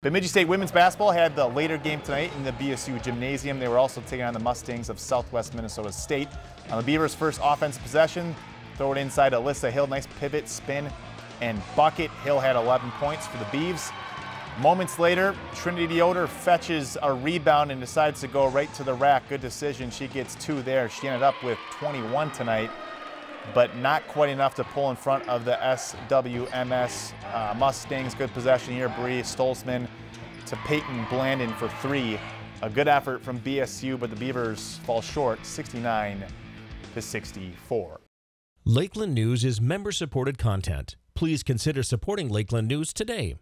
Bemidji State women's basketball had the later game tonight in the BSU gymnasium. They were also taking on the Mustangs of Southwest Minnesota State. On the Beavers' first offensive possession, throw it inside Alyssa Hill. Nice pivot, spin, and bucket. Hill had 11 points for the Beavs. Moments later, Trinity Yoder fetches a rebound and decides to go right to the rack. Good decision. She gets two there. She ended up with 21 tonight but not quite enough to pull in front of the SWMS uh, Mustangs. Good possession here. Bree Stolzman to Peyton Blandon for three. A good effort from BSU, but the Beavers fall short 69 to 64. Lakeland News is member supported content. Please consider supporting Lakeland News today.